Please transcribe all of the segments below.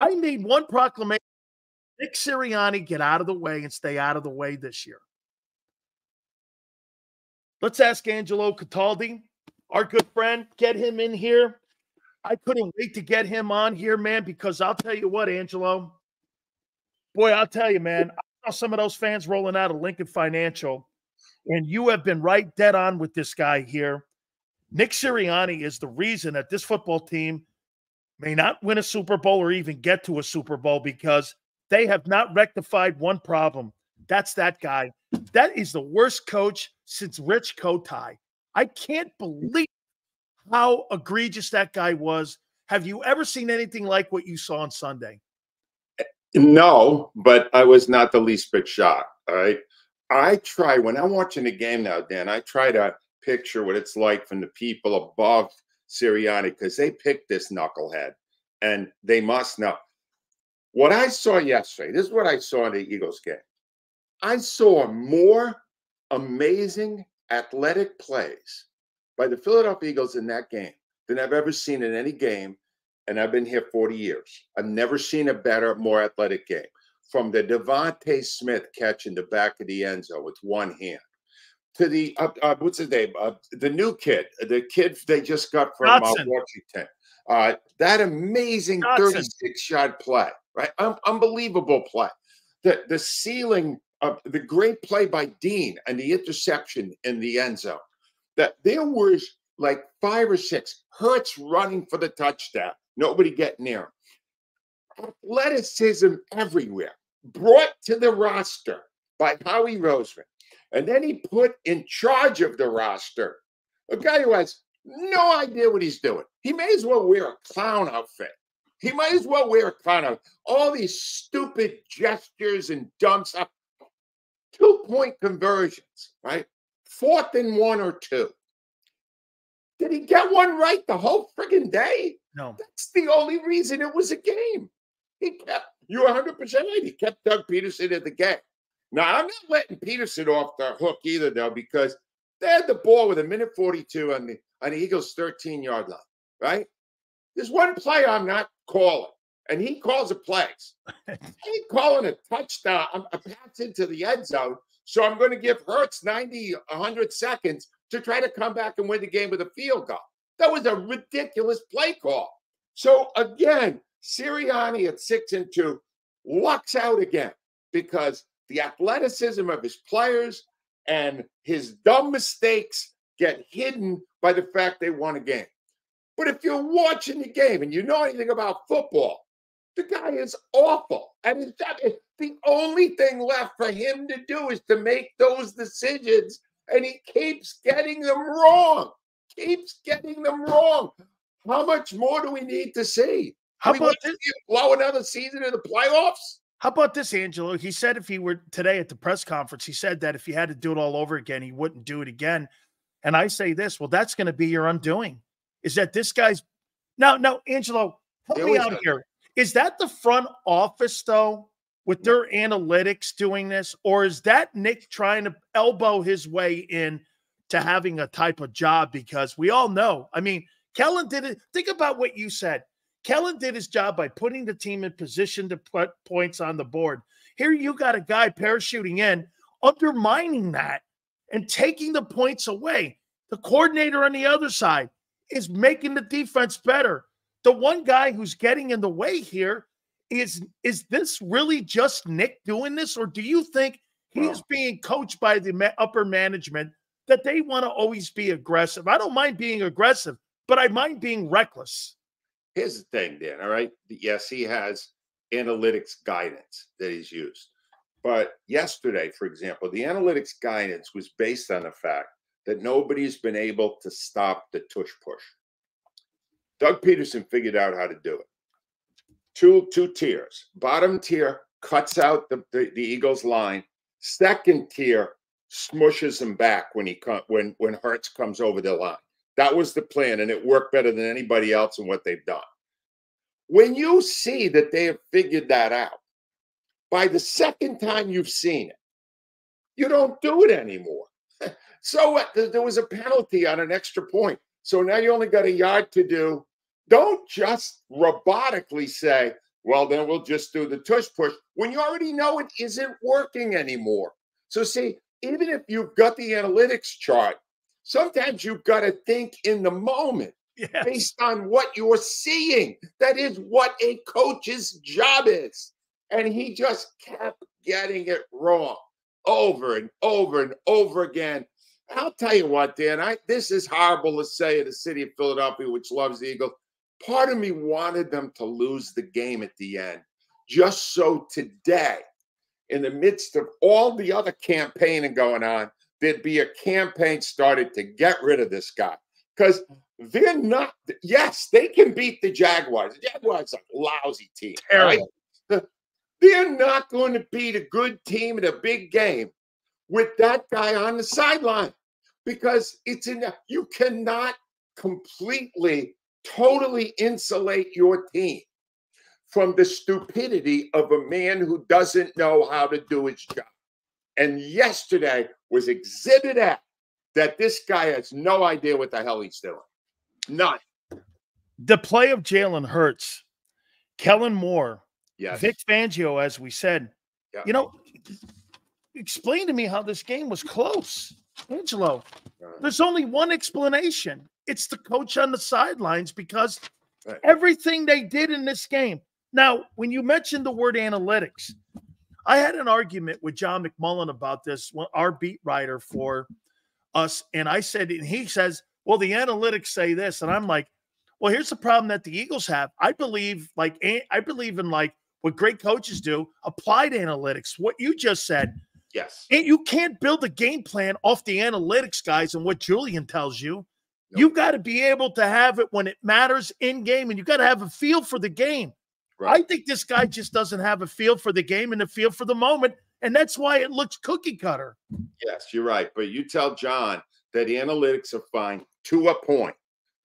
I made one proclamation Nick Sirianni, get out of the way and stay out of the way this year. Let's ask Angelo Cataldi, our good friend, get him in here. I couldn't wait to get him on here, man, because I'll tell you what, Angelo. Boy, I'll tell you, man, I saw some of those fans rolling out of Lincoln Financial, and you have been right dead on with this guy here. Nick Sirianni is the reason that this football team may not win a Super Bowl or even get to a Super Bowl because they have not rectified one problem. That's that guy. That is the worst coach since Rich Kotite. I can't believe how egregious that guy was. Have you ever seen anything like what you saw on Sunday? No, but I was not the least bit shocked. All right. I try when I'm watching a game now, Dan, I try to picture what it's like from the people above Sirianni because they picked this knucklehead and they must know. What I saw yesterday, this is what I saw in the Eagles game. I saw more amazing athletic plays by the Philadelphia Eagles in that game than I've ever seen in any game. And I've been here 40 years. I've never seen a better, more athletic game. From the DeVonta Smith catch in the back of the end zone with one hand to the uh, uh, what's his name? Uh, the new kid, the kid they just got from uh, Washington. Uh, that amazing 36 yard play, right? Um, unbelievable play. The the ceiling of the great play by Dean and the interception in the end zone that there was like five or six Hurts running for the touchdown, nobody getting near him. Athleticism everywhere, brought to the roster by Howie Roseman. And then he put in charge of the roster a guy who has no idea what he's doing. He may as well wear a clown outfit. He might as well wear a clown outfit. All these stupid gestures and dumps up. Two point conversions, right? fourth and one or two. Did he get one right the whole friggin' day? No. That's the only reason it was a game. He kept, you're 100% right. He kept Doug Pederson in the game. Now, I'm not letting Pederson off the hook either, though, because they had the ball with a minute 42 on the, on the Eagles' 13 yard line, right? There's one play I'm not calling, and he calls the plays. he ain't calling a touchdown, I'm a pass into the end zone so I'm going to give Hurts 90, 100 seconds to try to come back and win the game with a field goal. That was a ridiculous play call. So again, Sirianni at six and two lucks out again because the athleticism of his players and his dumb mistakes get hidden by the fact they won a game. But if you're watching the game and you know anything about football, the guy is awful. And the only thing left for him to do is to make those decisions. And he keeps getting them wrong. Keeps getting them wrong. How much more do we need to see? How about this? blow another season in the playoffs? How about this, Angelo? He said if he were today at the press conference, he said that if he had to do it all over again, he wouldn't do it again. And I say this, well, that's going to be your undoing. Is that this guy's now, now, Angelo, help me out here. Is that the front office though, with their analytics doing this, or is that Nick trying to elbow his way in to having a type of job? Because we all know, I mean, Kellen did it. Think about what you said. Kellen did his job by putting the team in position to put points on the board. Here you got a guy parachuting in, undermining that and taking the points away. The coordinator on the other side is making the defense better the one guy who's getting in the way here is is this really just Nick doing this, or do you think he's being coached by the upper management that they want to always be aggressive? I don't mind being aggressive, but I mind being reckless. Here's the thing, Dan. All right. Yes, he has analytics guidance that he's used. But yesterday, for example, the analytics guidance was based on the fact that nobody's been able to stop the tush push. Doug Pederson figured out how to do it. Two two tiers. Bottom tier cuts out the, the, the Eagles line. Second tier smushes him back when he come when when Hurts comes over the line. That was the plan, and it worked better than anybody else and what they've done. When you see that they have figured that out, by the second time you've seen it, you don't do it anymore. so what? There was a penalty on an extra point. So now you only got a yard to do don't just robotically say, well, then we'll just do the tush push when you already know it isn't working anymore. So, see, even if you've got the analytics chart, sometimes you've got to think in the moment yes. based on what you're seeing. That is what a coach's job is. And he just kept getting it wrong over and over and over again. I'll tell you what, Dan, I this is horrible to say in the city of Philadelphia, which loves the Eagles. Part of me wanted them to lose the game at the end, just so today, in the midst of all the other campaigning going on, there'd be a campaign started to get rid of this guy. Because they're not, yes, they can beat the Jaguars. The Jaguars are a lousy team. Right? They're not going to beat a good team in a big game with that guy on the sideline because it's in you cannot completely totally insulate your team from the stupidity of a man who doesn't know how to do his job. And yesterday was exhibit F that this guy has no idea what the hell he's doing. None. The play of Jalen Hurts, Kellen Moore, yes. Vic Fangio, as we said, yeah. you know, explain to me how this game was close. Angelo, uh-huh. there's only one explanation. It's the coach on the sidelines because everything they did in this game. Now, when you mentioned the word analytics, I had an argument with John McMullen about this, our beat writer for us. And I said, and he says, well, the analytics say this. And I'm like, well, here's the problem that the Eagles have. I believe, like, I believe in like what great coaches do applied analytics. What you just said, Yes. And you can't build a game plan off the analytics guys and what Julian tells you. Nope. You got to be able to have it when it matters in game, and you've got to have a feel for the game. Right. I think this guy just doesn't have a feel for the game and a feel for the moment, and that's why it looks cookie cutter. Yes, you're right. But you tell John that analytics are fine to a point.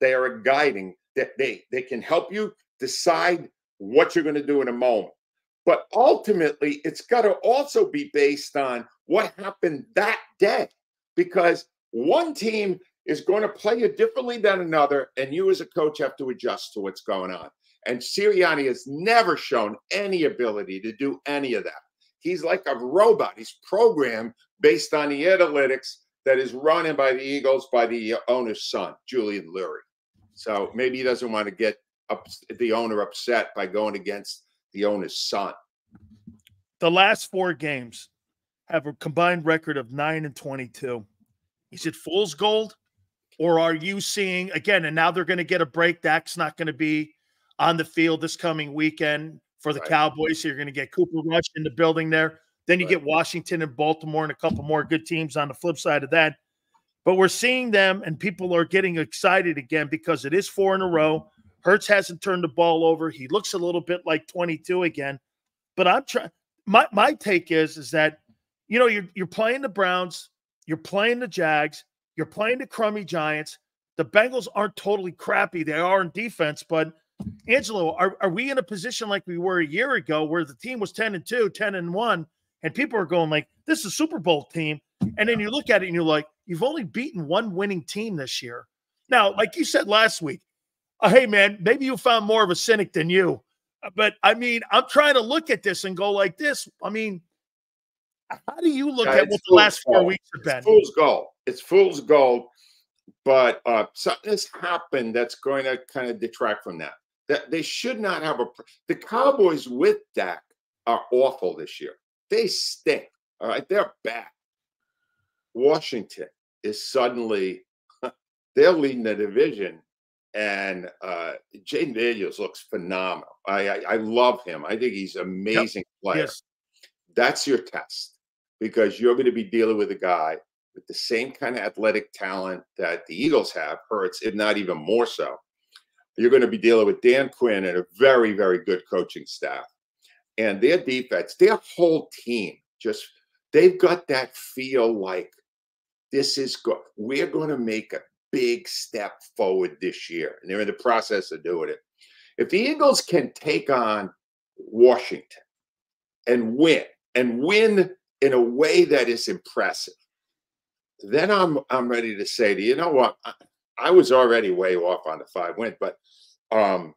They are a guiding that they they can help you decide what you're going to do in a moment. But ultimately, it's got to also be based on what happened that day because one team is going to play you differently than another, and you as a coach have to adjust to what's going on. And Sirianni has never shown any ability to do any of that. He's like a robot. He's programmed based on the analytics that is run in by the Eagles by the owner's son, Julian Lurie. So maybe he doesn't want to get up, the owner upset by going against the owner's son. The last four games have a combined record of nine and 22. Is it fool's gold? Or are you seeing again? And now they're going to get a break. Dak's not going to be on the field this coming weekend for the right. Cowboys. So you're going to get Cooper Rush in the building there. Then you right. get Washington and Baltimore and a couple more good teams on the flip side of that. But we're seeing them, and people are getting excited again because it is four in a row. Hurts hasn't turned the ball over. He looks a little bit like 22 again. But I'm trying. My my take is is that you know you're you're playing the Browns, you're playing the Jags, you're playing the crummy Giants. The Bengals aren't totally crappy. They are in defense, but Angelo, are, are we in a position like we were a year ago where the team was 10 and 2, 10 and 1, and people are going like, this is a Super Bowl team. And then you look at it and you're like, you've only beaten one winning team this year. Now, like you said last week, uh, hey man, maybe you found more of a cynic than you. Uh, but I mean, I'm trying to look at this and go like this. I mean, how do you look yeah, at what the last four weeks have been? It's fool's gold. It's fool's gold. But uh, something has happened that's going to kind of detract from that. That they should not have a. The Cowboys with Dak are awful this year. They stink. All right, they're bad. Washington is suddenly they're leading the division and uh, Jayden Daniels looks phenomenal. I, I, I love him. I think he's an amazing yep. player. Yes. That's your test because you're going to be dealing with a guy with the same kind of athletic talent that the Eagles have, Hurts, if not even more so. You're going to be dealing with Dan Quinn and a very, very good coaching staff. And their defense, their whole team, just they've got that feel like this is good. We're going to make a big step forward this year, and they're in the process of doing it. If the Eagles can take on Washington and win, and win in a way that is impressive, then I'm I'm ready to say to you, you know what? I, was already way off on the five win, but um,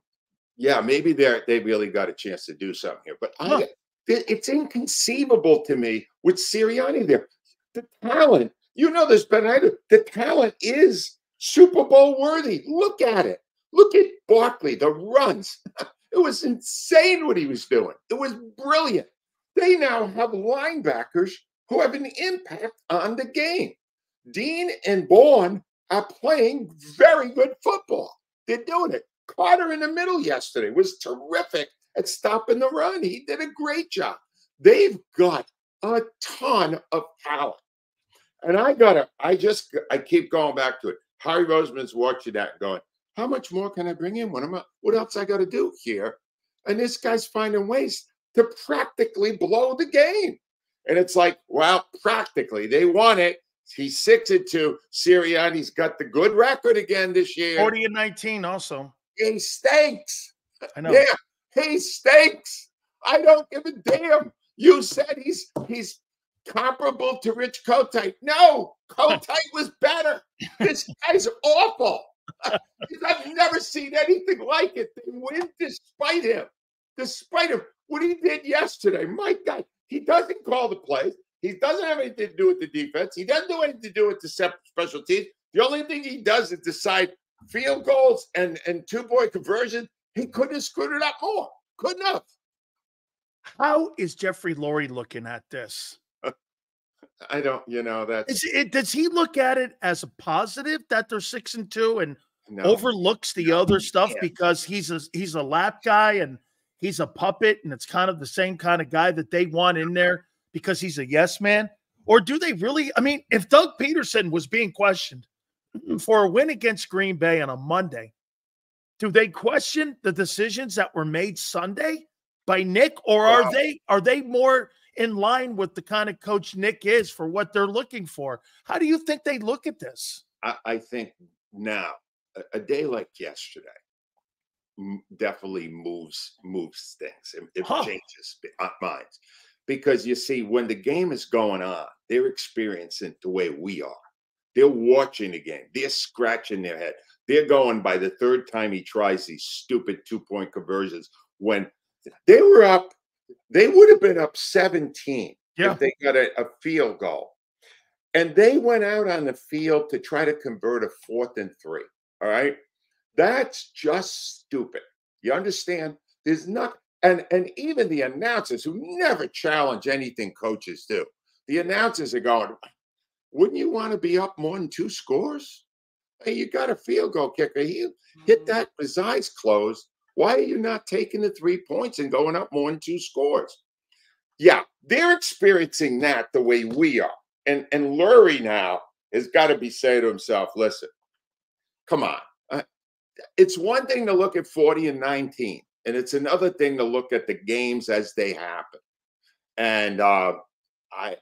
yeah, maybe they they really got a chance to do something here. But Huh. I, it's inconceivable to me with Sirianni there. The talent, you know this than The talent is Super Bowl worthy. Look at it. Look at Barkley, the runs. It was insane what he was doing. It was brilliant. They now have linebackers who have an impact on the game. Dean and Baun are playing very good football. They're doing it. Carter in the middle yesterday was terrific at stopping the run. He did a great job. They've got a ton of talent. And I gotta, I just I keep going back to it. Howie Roseman's watching that going, how much more can I bring in? What am I what else I gotta do here? And this guy's finding ways to practically blow the game. And it's like, well, practically, they won it. He's six and two. Sirianni's got the good record again this year. 40 and 19 also. He stinks. I know. Yeah, he stinks. I don't give a damn. You said he's he's comparable to Rich Kotite. No, Kotite was better. This guy's awful. I've never seen anything like it. They win despite him. Despite him. What he did yesterday, my God, he doesn't call the plays. He doesn't have anything to do with the defense. He doesn't do anything to do with the special teams. The only thing he does is decide field goals and, and two point conversion. He couldn't have screwed it up more. Couldn't have. How is Jeffrey Lurie looking at this? I don't, you know, it, does he look at it as a positive that they're six and two and no. overlooks the other stuff Yeah. because he's a he's a lap guy and he's a puppet and it's kind of the same kind of guy that they want in there because he's a yes man? Or do they really? I mean, if Doug Pederson was being questioned for a win against Green Bay on a Monday, do they question the decisions that were made Sunday by Nick, or are Wow. they are they more in line with the kind of coach Nick is for what they're looking for? How do you think they look at this? I, I think now a, a day like yesterday definitely moves moves things. It, it Huh. changes uh, minds because you see when the game is going on, they're experiencing the way we are. They're watching the game. They're scratching their head. They're going by the third time he tries these stupid two point conversions when they were up. They would have been up 17 Yeah. if they got a, a field goal. And they went out on the field to try to convert a fourth and three. All right. That's just stupid. You understand? There's not and and even the announcers who never challenge anything coaches do. The announcers are going, wouldn't you want to be up more than two scores? Hey, you got a field goal kicker. He hit that with his eyes closed. Why are you not taking the three points and going up more than two scores? Yeah, they're experiencing that the way we are. And and Lurie now has got to be saying to himself, listen, come on. Uh, it's one thing to look at 40 and 19, and it's another thing to look at the games as they happen. And uh, I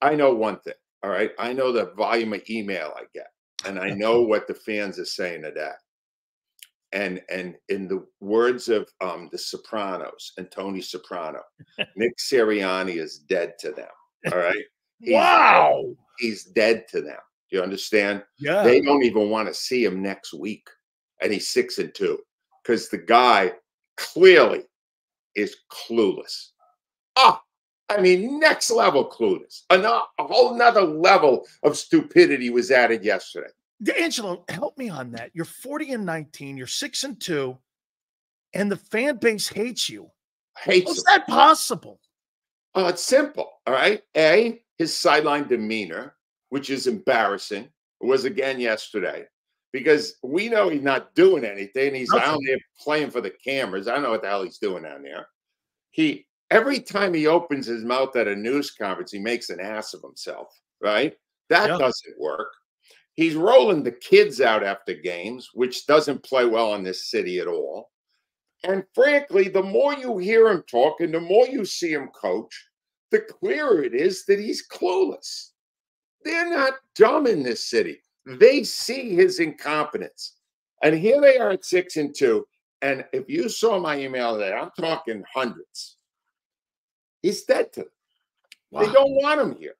I know one thing. All right. I know the volume of email I get, and I know what the fans are saying to that. And and in the words of um, the Sopranos and Tony Soprano, Nick Sirianni is dead to them. All right. He's- Wow. He's dead to them. Do you understand? Yeah. They don't even want to see him next week. And he's six and two. Because the guy clearly is clueless. Ah, I mean, next level clueless. Ano- a whole nother level of stupidity was added yesterday. Angelo, help me on that. You're 40 and 19, you're 6 and 2, and the fan base hates you. Hates How's that possible? Oh, it's simple. All right. A, his sideline demeanor, which is embarrassing, was again yesterday because we know he's not doing anything. He's Nothing. down there playing for the cameras. I don't know what the hell he's doing down there. He every time he opens his mouth at a news conference, he makes an ass of himself. Right? That Yeah. doesn't work. He's rolling the kids out after games, which doesn't play well in this city at all. And frankly, the more you hear him talk and the more you see him coach, the clearer it is that he's clueless. They're not dumb in this city. They see his incompetence. And here they are at six and two. And if you saw my email today, I'm talking hundreds. He's dead to them. They don't want him here.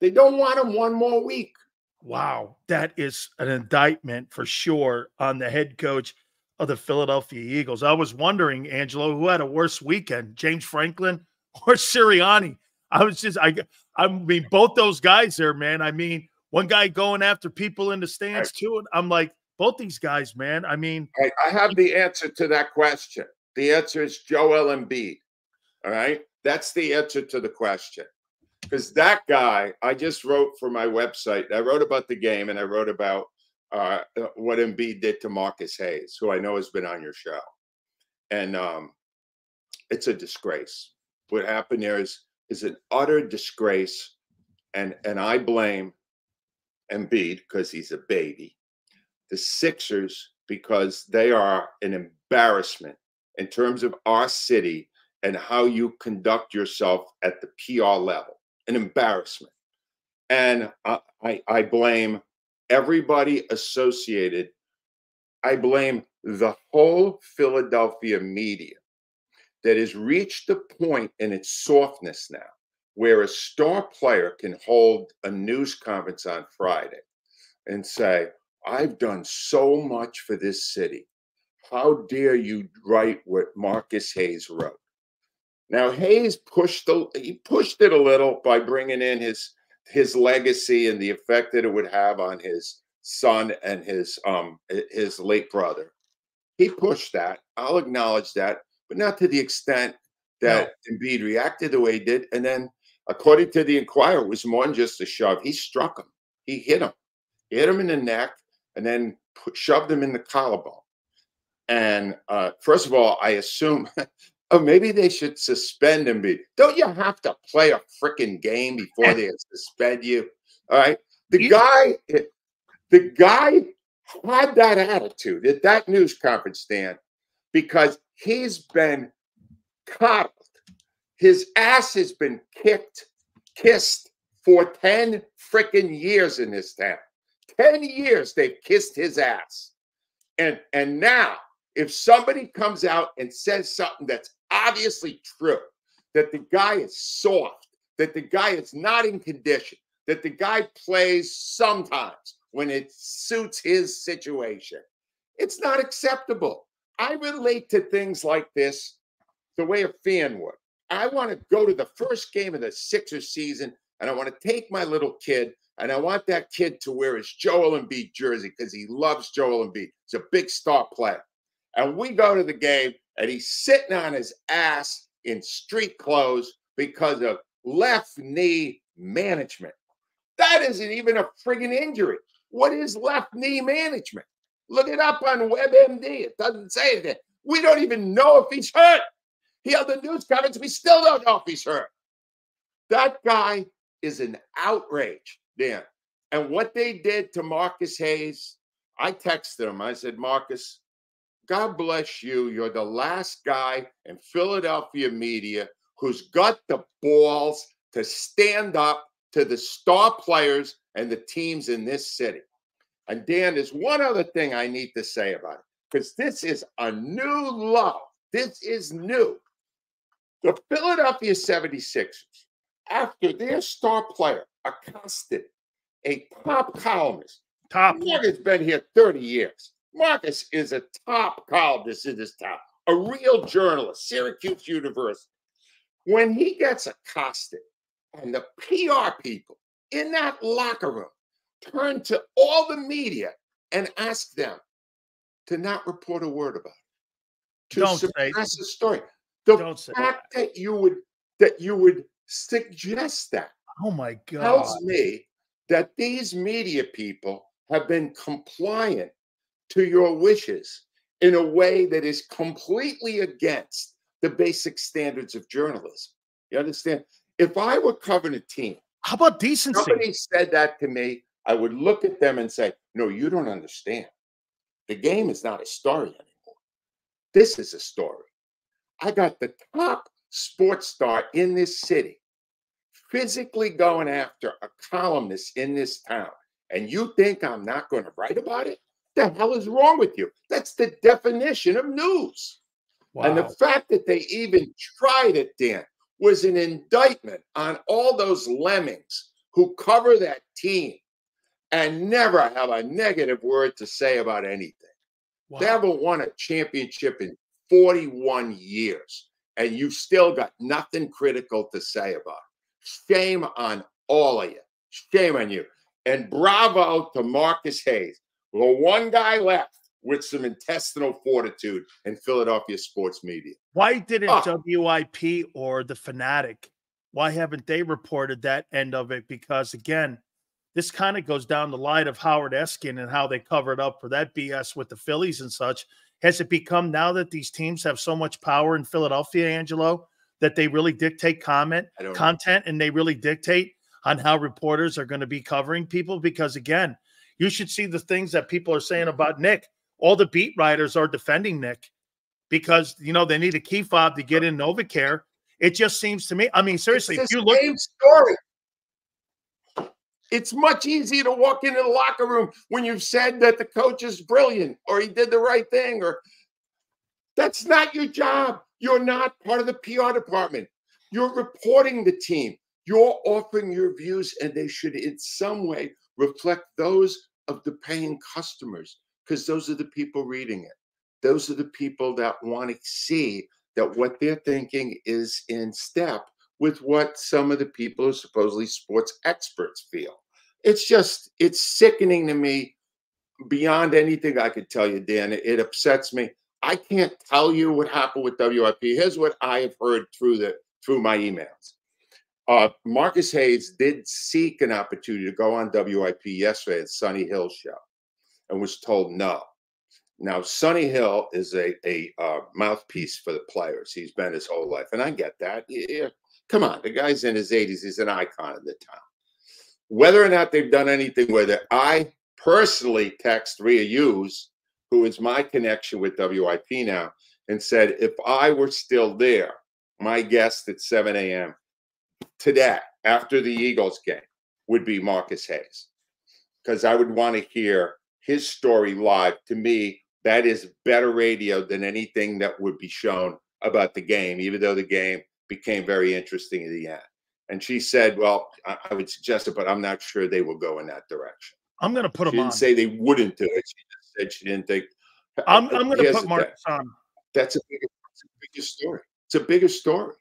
They don't want him one more week. Wow. That is an indictment for sure on the head coach of the Philadelphia Eagles. I was wondering, Angelo, who had a worse weekend, James Franklin or Sirianni? I was just, I, I mean, both those guys there, man. I mean, one guy going after people in the stands right. too. And I'm like, both these guys, man. I mean, I have the answer to that question. The answer is Joel Embiid. All right. That's the answer to the question. Because that guy, I just wrote for my website. I wrote about the game and I wrote about uh, what Embiid did to Marcus Hayes, who I know has been on your show. And um, it's a disgrace. What happened there is is an utter disgrace. And and I blame Embiid because he's a baby. The Sixers because they are an embarrassment in terms of our city and how you conduct yourself at the PR level. An embarrassment. And I, I, I blame everybody associated. I blame the whole Philadelphia media that has reached the point in its softness now where a star player can hold a news conference on Friday and say, I've done so much for this city. How dare you write what Marcus Hayes wrote? Now Hayes pushed the, he pushed it a little by bringing in his his legacy and the effect that it would have on his son and his um his late brother. He pushed that. I'll acknowledge that, but not to the extent that no. Embiid reacted the way he did. And then, according to the Inquirer, it was more than just a shove. He struck him. He hit him. He hit him in the neck and then put, shoved him in the collarbone. And uh, first of all, I assume oh, maybe they should suspend him. Don't you have to play a freaking game before they suspend you? All right. The guy, the guy had that attitude at that news conference, Dan, because he's been coddled. His ass has been kicked, kissed for 10 freaking years in this town. 10 years they've kissed his ass. And and now if somebody comes out and says something that's obviously true, that the guy is soft, that the guy is not in condition, that the guy plays sometimes when it suits his situation. It's not acceptable. I relate to things like this the way a fan would. I want to go to the first game of the Sixers season and I want to take my little kid and I want that kid to wear his Joel Embiid jersey because he loves Joel Embiid. He's a big star player. And we go to the game and he's sitting on his ass in street clothes because of left knee management. That isn't even a friggin' injury. What is left knee management? Look it up on WebMD. It doesn't say anything. We don't even know if he's hurt. He held the news conference. We still don't know if he's hurt. That guy is an outrage, Dan. And what they did to Marcus Hayes, I texted him. I said, Marcus, God bless you. You're the last guy in Philadelphia media who's got the balls to stand up to the star players and the teams in this city. And Dan, there's one other thing I need to say about it because this is a new law. This is new. The Philadelphia 76ers, after their star player accosted a top columnist, top, has been here 30 years. Marcus is a top columnist in this town, a real journalist, Syracuse University. When he gets accosted, and the PR people in that locker room turn to all the media and ask them to not report a word about it, to Don't suppress the story. The Don't fact that. that you would that you would suggest that. Oh my God! Tells me that these media people have been compliant to your wishes in a way that is completely against the basic standards of journalism. You understand? If I were covering a team, how about decency? Somebody said that to me, I would look at them and say, No, you don't understand. The game is not a story anymore. This is a story. I got the top sports star in this city physically going after a columnist in this town. And you think I'm not going to write about it? the hell is wrong with you? That's the definition of news. Wow. And the fact that they even tried it, Dan, was an indictment on all those lemmings who cover that team and never have a negative word to say about anything. Wow. They haven't won a championship in 41 years, and you've still got nothing critical to say about it. Shame on all of you. Shame on you. And bravo to Marcus Hayes. the one guy left with some intestinal fortitude in Philadelphia sports media. Why didn't ah. oh. WIP or the Fanatic? Why haven't they reported that end of it? Because again, this kind of goes down the line of Howard Eskin and how they covered up for that BS with the Phillies and such. Has it become now that these teams have so much power in Philadelphia, Angelo, that they really dictate comment content and they really dictate on how reporters are going to be covering people? Because again, you should see the things that people are saying about Nick. All the beat writers are defending Nick because you know they need a key fob to get in Novacare. It just seems to me. I mean, seriously, if you look same story. It's much easier to walk into the locker room when you've said that the coach is brilliant or he did the right thing or that's not your job. You're not part of the PR department. You're reporting the team. You're offering your views, and they should, in some way, reflect those of the paying customers because those are the people reading it. Those are the people that want to see that what they're thinking is in step with what some of the people who supposedly sports experts feel. It's just, it's sickening to me beyond anything I could tell you, Dan. It, it upsets me. I can't tell you what happened with WIP. Here's what I have heard through the through my emails. Uh, Marcus Hayes did seek an opportunity to go on WIP yesterday at Sonny Hill show and was told no. Now, Sonny Hill is a, a uh, mouthpiece for the players. He's been his whole life. And I get that. Yeah, come on. The guy's in his 80s. He's an icon of the town. Whether or not they've done anything with it, I personally text Rhea Hughes, who is my connection with WIP now, and said, if I were still there, my guest at 7 a.m. today, after the Eagles game, would be Marcus Hayes. Because I would want to hear his story live. To me, that is better radio than anything that would be shown about the game, even though the game became very interesting in the end. And she said, "Well, I, I would suggest it, but I'm not sure they will go in that direction." I'm going to put she them didn't say they wouldn't do it. She just said she didn't think. I'm, I'm going to put Marcus on. That's a bigger, a bigger story. It's a bigger story.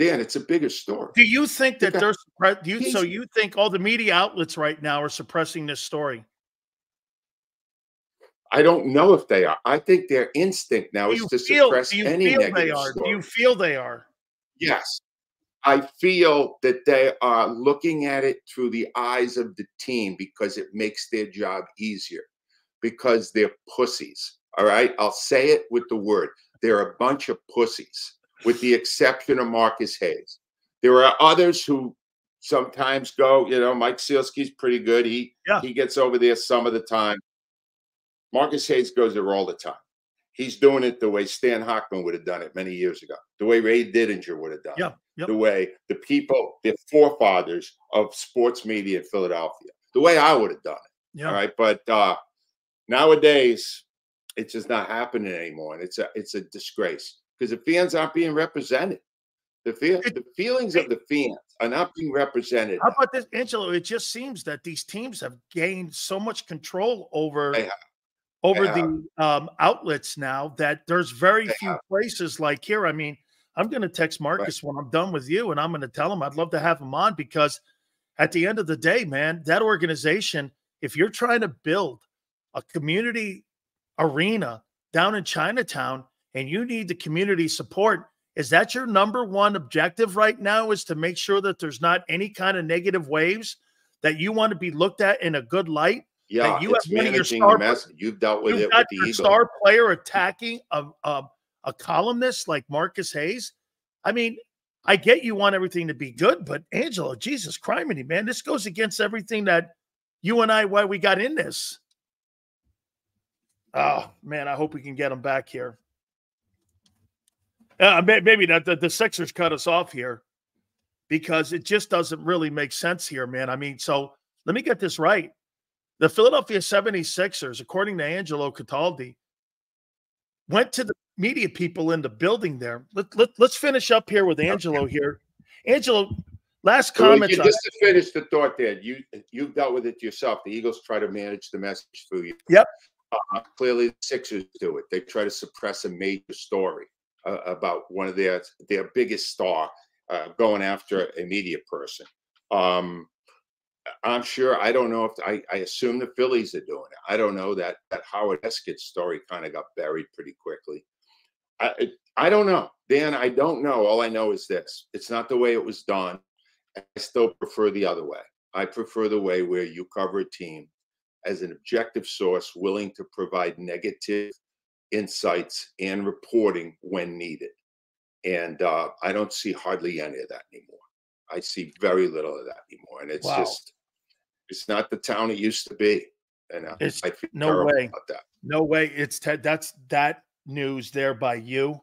Dan, it's a bigger story. Do you think that there's you so you think all the media outlets right now are suppressing this story? I don't know if they are. I think their instinct now is to feel, suppress any negative they are? Story. Do you feel they are? Yes. I feel that they are looking at it through the eyes of the team because it makes their job easier, because they're pussies. All right. I'll say it with the word. They're a bunch of pussies, with the exception of Marcus Hayes. There are others who sometimes go, you know, Mike Sielski's pretty good. He yeah. he gets over there some of the time. Marcus Hayes goes there all the time. He's doing it the way Stan Hochman would have done it many years ago, the way Ray Didinger would have done yeah, it, the way the people, the forefathers of sports media in Philadelphia, the way I would have done it. Yeah. All right. But uh, nowadays, it's just not happening anymore. And it's a it's a disgrace because the fans aren't being represented. The, feel, the feelings of the fans are not being represented. How about this, Angelo? It just seems that these teams have gained so much control over over yeah. the um, outlets now that there's very few places like here. I mean, I'm going to text Marcus right. when I'm done with you, and I'm going to tell him I'd love to have him on because at the end of the day, man, that organization, if you're trying to build a community arena down in Chinatown and you need the community support, is that your number one objective right now? Is to make sure that there's not any kind of negative waves that you want to be looked at in a good light? Yeah, you have of your star, You've dealt with you've it got with the your star player attacking a, a a columnist like Marcus Hayes. I mean, I get you want everything to be good, but Angelo, Jesus criminy, man, this goes against everything that you and I why we got in this. Oh man, I hope we can get him back here. Uh, maybe the, the Sixers cut us off here because it just doesn't really make sense here, man. I mean, so let me get this right. The Philadelphia 76ers, according to Angelo Cataldi, went to the media people in the building there. Let, let, us finish up here with Angelo here. Angelo, last comment. Just to finish the thought there, you you've dealt with it yourself. The Eagles try to manage the message through you. Yep. Uh, clearly, the Sixers do it. They try to suppress a major story uh, about one of their their biggest star uh, going after a media person. Um, I'm sure. I don't know if I, I assume the Phillies are doing it. I don't know that that Howard Eskin story kind of got buried pretty quickly. I I don't know, Dan. I don't know. All I know is this: it's not the way it was done. I still prefer the other way. I prefer the way where you cover a team as an objective source, willing to provide negative insights and reporting when needed. And uh, I don't see hardly any of that anymore. I see very little of that anymore, and it's wow. just it's not the town it used to be. And it's no way. No way. It's te- that's that news there by you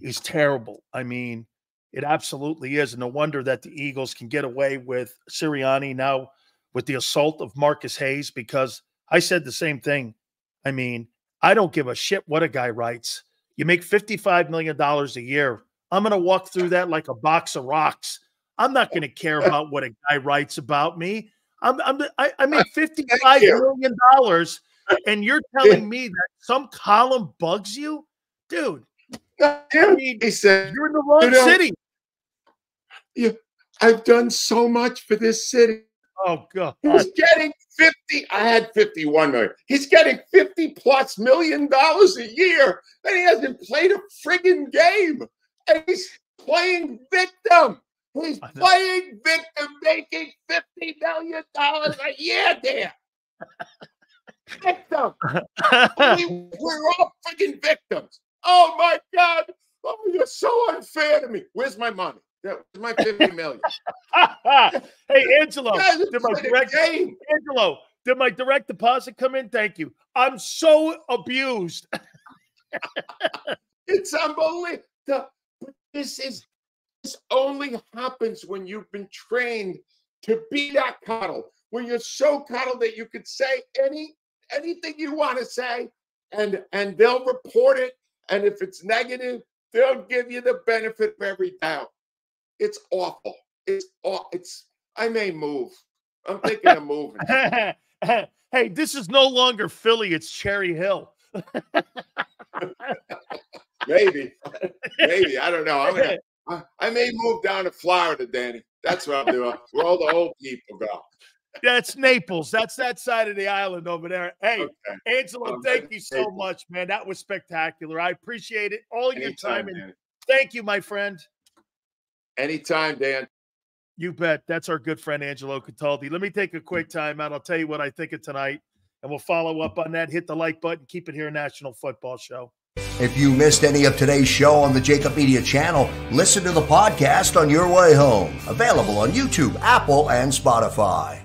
is terrible. I mean, it absolutely is. And no wonder that the Eagles can get away with Sirianni now with the assault of Marcus Hayes because I said the same thing. I mean, I don't give a shit what a guy writes. You make $55 million a year. I'm going to walk through that like a box of rocks. I'm not going to care about what a guy writes about me. I'm, I'm I, I make $55 million, and you're telling me that some column bugs you? Dude, I mean, he said, you're in the wrong you know, city. Yeah, I've done so much for this city. Oh God. He's getting 50. I had 51 million. He's getting 50 plus million dollars a year, and he hasn't played a friggin' game. And he's playing victim. He's playing victim, making $50 million a year there. Victim. we, we're all freaking victims. Oh my God. Oh, you're so unfair to me. Where's my money? That was my 50 million. hey, Angelo, did my direct Angelo, did my direct deposit come in? Thank you. I'm so abused. it's unbelievable. This is this only happens when you've been trained to be that cuddle, when you're so cuddled that you could say any anything you want to say, and and they'll report it. And if it's negative, they'll give you the benefit of every doubt. It's awful. It's it's. I may move. I'm thinking of moving. hey, this is no longer Philly. It's Cherry Hill. maybe, maybe I don't know. I'm gonna. I, I may move down to Florida, Danny. That's what I'm doing. Where all the old people go. That's Naples. That's that side of the island over there. Hey, okay. Angelo, um, thank you so Naples. much, man. That was spectacular. I appreciate it. All Anytime, your time and thank you, my friend. Anytime, Dan. You bet. That's our good friend Angelo Cataldi. Let me take a quick time out. I'll tell you what I think of tonight, and we'll follow up on that. Hit the like button. Keep it here, National Football Show. If you missed any of today's show on the JAKIB Media channel, listen to the podcast on your way home. Available on YouTube, Apple, and Spotify.